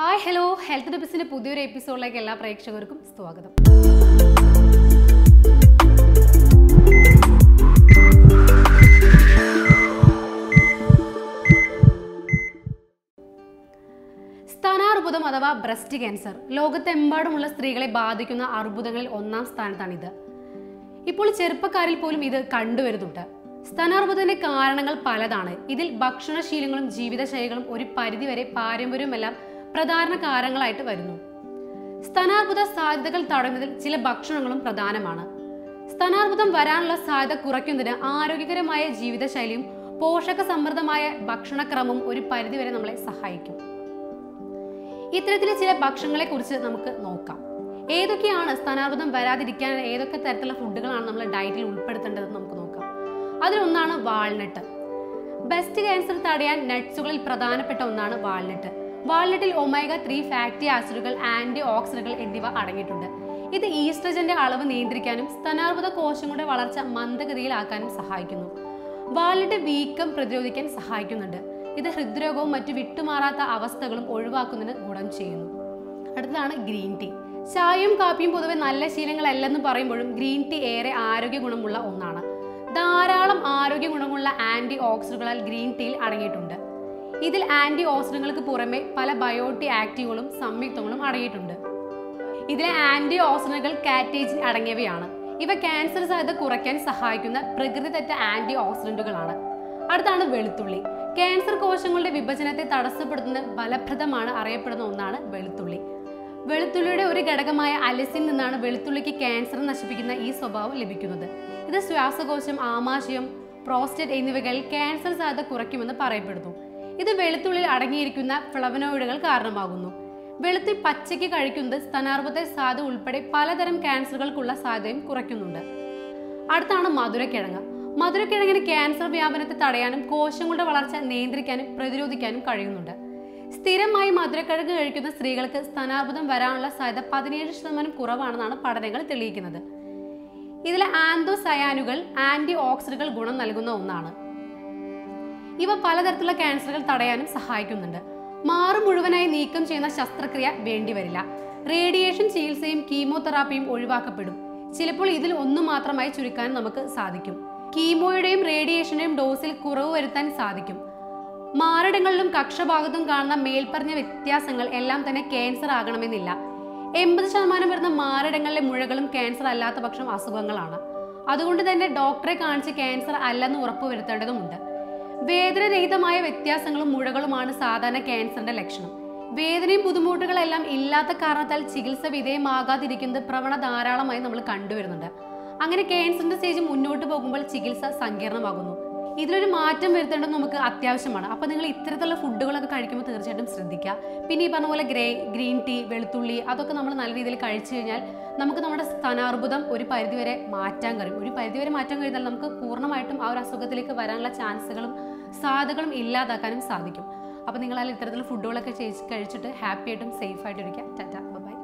Hi hello. Health ടിപ്സിന്റെ പുതിയൊരു എപ്പിസോഡിലേക്ക് എല്ലാ പ്രേക്ഷകർക്കും സ്വാഗതം. സ്ഥാനാർബുദം അഥവാ ബ്രസ്റ്റ് ക്യാൻസർ. ലോകത്തെമ്പാടുമുള്ള സ്ത്രീകളെ ബാധിക്കുന്ന അർബുദങ്ങളിൽ ഒന്നാം സ്ഥാനത്താണിത്. ഇപ്പോൾ ചെറുപ്പക്കാരിൽ പോലും ഇത് കണ്ടുവരുന്നുണ്ട്. സ്തനാർബുദത്തിന്റെ കാരണങ്ങൾ പലതാണ്. ഇതിൽ ഭക്ഷണശീലങ്ങളും ജീവിതശൈലികളും ഒരു പരിധിവരെ പാരമ്പര്യവുമെല്ലാം പ്രധാന കാരണങ്ങളായിട്ട് വരുന്നു. സ്ഥാനാർബുദ സാധ്യതകൾ തടയുന്നതിൽ ചില ഭക്ഷണങ്ങളും പ്രധാനമാണ്. സ്ഥാനാർബുദം വരാനുള്ള സാധ്യത കുറയ്ക്കുന്നതിന് ആരോഗ്യകരമായ ജീവിതശൈലിയും പോഷക സമൃദ്ധമായ ഭക്ഷണക്രമവും ഒരു പരിധിവരെ നമ്മളെ സഹായിക്കും. ഇത്തരത്തിലെ ചില ഭക്ഷണങ്ങളെ കുറിച്ച് നമുക്ക് നോക്കാം. ഏതൊക്കെയാണ് സ്ഥാനാർബുദം വരാതിരിക്കാൻ ഏതൊക്കെ തരത്തിലുള്ള ഫുഡുകളാണ് നമ്മൾ ഡയറ്റിൽ ഉൾപ്പെടുത്തേണ്ടതെന്ന് നമുക്ക് നോക്കാം. അതിലൊന്നാണ് വാൾനട്ട്. ബെസ്റ്റ് ക്യാൻസർ തടയാൻ നട്ട്സുകളിൽ പ്രധാനപ്പെട്ട ഒന്നാണ് വാൾനട്ട്. വാൾനട്ടിൽ ഒമേഗ ത്രീ ഫാറ്റി ആസിഡുകൾ ആന്റി ഓക്സിഡുകൾ എന്നിവ അടങ്ങിയിട്ടുണ്ട്. ഇത് ഈസ്ട്രജന്റെ അളവ് നിയന്ത്രിക്കാനും സ്തനാർബുദ കോശങ്ങളുടെ വളർച്ച മന്ദഗതിയിലാക്കാനും സഹായിക്കുന്നു. വാൾനട്ട് വീക്കം പ്രതിരോധിക്കാൻ സഹായിക്കുന്നുണ്ട്. ഇത് ഹൃദ്രോഗവും മറ്റു വിട്ടുമാറാത്ത അവസ്ഥകളും ഒഴിവാക്കുന്നതിന് ഗുണം ചെയ്യുന്നു. അടുത്തതാണ് ഗ്രീൻ ടീ. ചായയും കാപ്പിയും പൊതുവെ നല്ല ശീലങ്ങളല്ലെന്ന് പറയുമ്പോഴും ഗ്രീൻ ടീ ഏറെ ആരോഗ്യ ഗുണമുള്ള ഒന്നാണ്. ധാരാളം ആരോഗ്യ ഗുണമുള്ള ആന്റി ഓക്സിഡുകളാൽ ഗ്രീൻ ടീയിൽ അടങ്ങിയിട്ടുണ്ട്. ഇതിൽ ആന്റി ഓക്സിഡന്റുകൾക്ക് പുറമെ പല ബയോട്ടി ആക്റ്റീവുകളും സംയുക്തങ്ങളും അടങ്ങിയിട്ടുണ്ട്. ഇതിലെ ആന്റി ഓക്സിഡന്റുകൾ കാറ്റേജിൻ അടങ്ങിയവയാണ്. ഇവ ക്യാൻസർ സാധ്യത കുറയ്ക്കാൻ സഹായിക്കുന്ന പ്രകൃതിദത്ത ആന്റി ഓക്സിഡന്റുകളാണ് അടുത്താണ് വെളുത്തുള്ളി. ക്യാൻസർ കോശങ്ങളുടെ വിഭജനത്തെ തടസ്സപ്പെടുത്തുന്ന ഫലപ്രദമാണ് അറിയപ്പെടുന്ന ഒന്നാണ് വെളുത്തുള്ളി. വെളുത്തുള്ളിയുടെ ഒരു ഘടകമായ അലസിൽ നിന്നാണ് വെളുത്തുള്ളിക്ക് ക്യാൻസർ നശിപ്പിക്കുന്ന ഈ സ്വഭാവം ലഭിക്കുന്നത്. ഇത് ശ്വാസകോശം ആമാശയം പ്രോസ്റ്റേറ്റ് എന്നിവകളിൽ ക്യാൻസർ സാധ്യത കുറയ്ക്കുമെന്ന് പറയപ്പെടുന്നു. ഇത് വെളുത്തുള്ളിൽ അടങ്ങിയിരിക്കുന്ന ഫ്ലവനോയിഡുകൾ കാരണമാകുന്നു. വെളുത്തുള്ളി പച്ചയ്ക്ക് കഴിക്കുന്നത് സ്തനാർബുദ സാധു ഉൾപ്പെടെ പലതരം ക്യാൻസറുകൾക്കുള്ള സാധ്യതയും കുറയ്ക്കുന്നുണ്ട്. അടുത്താണ് മധുരക്കിഴങ്ങ്. മധുരക്കിഴങ്ങിന് ക്യാൻസർ വ്യാപനത്തെ തടയാനും കോശങ്ങളുടെ വളർച്ച നിയന്ത്രിക്കാനും പ്രതിരോധിക്കാനും കഴിയുന്നുണ്ട്. സ്ഥിരമായി മധുരക്കിഴങ്ങ് കഴിക്കുന്ന സ്ത്രീകൾക്ക് സ്തനാർബുദം വരാനുള്ള സാധ്യത പതിനേഴ് ശതമാനം കുറവാണെന്നാണ് പഠനങ്ങൾ തെളിയിക്കുന്നത്. ഇതിലെ ആന്തോസയാനുകൾ ആന്റി ഓക്സിഡുകൾ ഗുണം നൽകുന്ന ഒന്നാണ്. ഇവ പലതരത്തിലുള്ള ക്യാൻസറുകൾ തടയാനും സഹായിക്കുന്നുണ്ട്. മാറു മുഴുവനായി നീക്കം ചെയ്യുന്ന ശസ്ത്രക്രിയ വേണ്ടിവരില്ല റേഡിയേഷൻ ചികിത്സയും കീമോതെറാപ്പിയും ഒഴിവാക്കപ്പെടും. ചിലപ്പോൾ ഇതിൽ ഒന്ന് മാത്രമായി ചുരുക്കാൻ നമുക്ക് സാധിക്കും. കീമോയുടെയും റേഡിയേഷന്റെയും ഡോസിൽ കുറവ് വരുത്താൻ സാധിക്കും. മാരടങ്ങളിലും കക്ഷഭാഗത്തും കാണുന്ന മേൽപ്പറഞ്ഞ വ്യത്യാസങ്ങൾ എല്ലാം തന്നെ ക്യാൻസർ ആകണമെന്നില്ല. എൺപത് ശതമാനം വരുന്ന മാരടങ്ങളിലെ മുഴകളും ക്യാൻസർ അല്ലാത്ത പക്ഷം അസുഖങ്ങളാണ്. അതുകൊണ്ട് തന്നെ ഡോക്ടറെ കാണിച്ച് ക്യാൻസർ അല്ലെന്ന് ഉറപ്പുവരുത്തേണ്ടതുമുണ്ട്. വേദനരഹിതമായ വ്യത്യാസങ്ങളും മുഴകളുമാണ് സാധാരണ ക്യാൻസറിന്റെ ലക്ഷണം. വേദനയും ബുദ്ധിമുട്ടുകളെല്ലാം ഇല്ലാത്ത കാരണത്താൽ ചികിത്സ വിധേയമാകാതിരിക്കുന്നത് പ്രവണ ധാരാളമായി നമ്മൾ കണ്ടുവരുന്നുണ്ട്. അങ്ങനെ ക്യാൻസറിന്റെ സ്റ്റേജ് മുന്നോട്ട് പോകുമ്പോൾ ചികിത്സ സങ്കീർണമാകുന്നു. ഇതിലൊരു മാറ്റം വരുത്തേണ്ടത് നമുക്ക് അത്യാവശ്യമാണ്. അപ്പോൾ നിങ്ങൾ ഇത്തരത്തിലുള്ള ഫുഡുകളൊക്കെ കഴിക്കുമ്പോൾ തീർച്ചയായിട്ടും ശ്രദ്ധിക്കുക. പിന്നെ ഈ പറഞ്ഞ പോലെ ഗ്രേ ഗ്രീൻ ടീ വെളുത്തുള്ളി അതൊക്കെ നമ്മൾ നല്ല രീതിയിൽ കഴിച്ചു കഴിഞ്ഞാൽ നമുക്ക് നമ്മുടെ സ്ഥാനാർബുദം ഒരു പരിധിവരെ മാറ്റാൻ കഴിയും. ഒരു പരിധിവരെ മാറ്റാൻ കഴിഞ്ഞാൽ നമുക്ക് പൂർണമായിട്ടും ആ ഒരു അസുഖത്തിലേക്ക് വരാനുള്ള ചാൻസുകളും സാധ്യതകളും ഇല്ലാതാക്കാനും സാധിക്കും. അപ്പോൾ നിങ്ങളാൽ ഇത്തരത്തിലുള്ള ഫുഡുകളൊക്കെ കഴിച്ചിട്ട് ഹാപ്പി ആയിട്ടും സേഫ് ടാറ്റ. ബൈ.